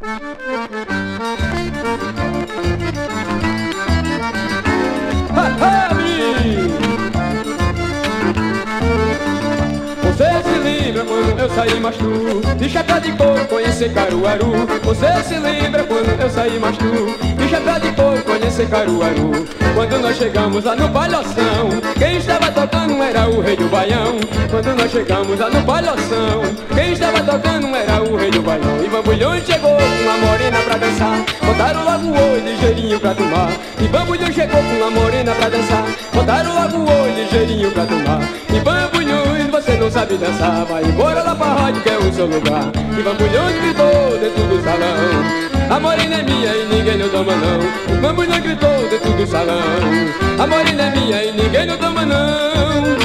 Você se lembra quando eu saí mais tu? De chapéu de couro conhecer Caruaru. Você se lembra quando eu saí mais tu? De chapéu de couro conhecer Caruaru. Quando nós chegamos lá no palhoção Quem estava tocando era o rei do baião. Quando nós chegamos lá no palhoção Quem estava tocando era o rei do baião. E Bambulhão chegou com uma morena pra dançar. Botaram logo o oi ligeirinho pra tomar. E Bambulhão chegou com uma morena pra dançar. Botaram logo o oi ligeirinho pra tomar. E Bambulhão você não sabe dançar. Vai embora lá pra rádio que é o seu lugar. E Bambulhões gritou dentro do salão A morena é minha e ninguém não toma não. O Bambulhão gritou dentro do salão. A morena é minha e ninguém não toma não.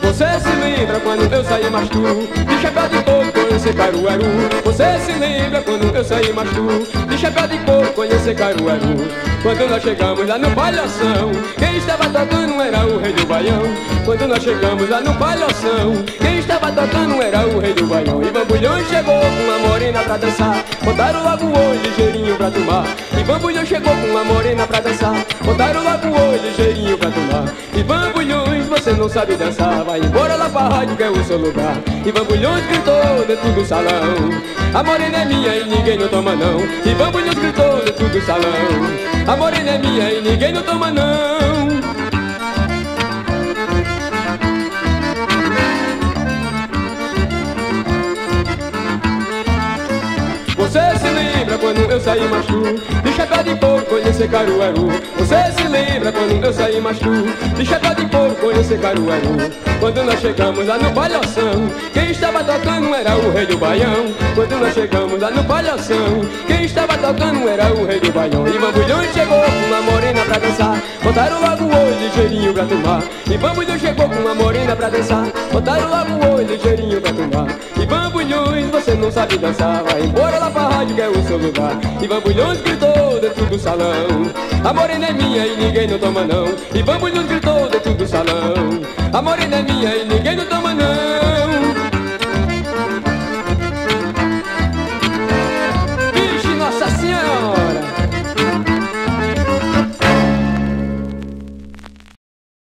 Você se lembra quando eu saí mais tu De chapéu de couro conhecer Caruaru Você se lembra quando eu saí mais tu De chapéu de couro conhecer Caruaru Quando nós chegamos lá no palhação Quem estava tocando era o rei do baião. Quando nós chegamos lá no palhação Quem estava tocando era o rei do baião. E Bambulhão chegou com uma morena pra dançar. Botaram logo olho ligeirinho pra tomar. E Bambulhão chegou com uma morena pra dançar. Botaram logo olho ligeirinho pra tomar sabe dançar Vai embora lá pra rádio que é o seu lugar. E Bambulhões gritou dentro do salão. A morena é minha e ninguém não toma não. E Bambulhões gritou dentro do salão. A morena é minha e ninguém não toma não. Você se lembra quando eu saí machu? De chapéu de couro conhecer Caruaru. Você se lembra quando eu saí machu De chapéu de couro conhecer Caruaru. Quando nós chegamos lá no palhação Quem estava tocando era o rei do baião. Quando nós chegamos lá no palhação Quem estava tocando era o rei do baião. E Bambulhão chegou com uma morena pra dançar. Botaram logo o olho ligeirinho pra tomar. E Bambulhão chegou com uma morena pra dançar. Botaram logo o olho ligeirinho pra tomar. E Bambulhões você não sabe dançar. Vai embora lá pra rádio que é o seu lugar. E Bambulhões gritou dentro do salão. A morena é minha e ninguém não toma não. E Bambulhões gritou dentro do salão. A morena é minha e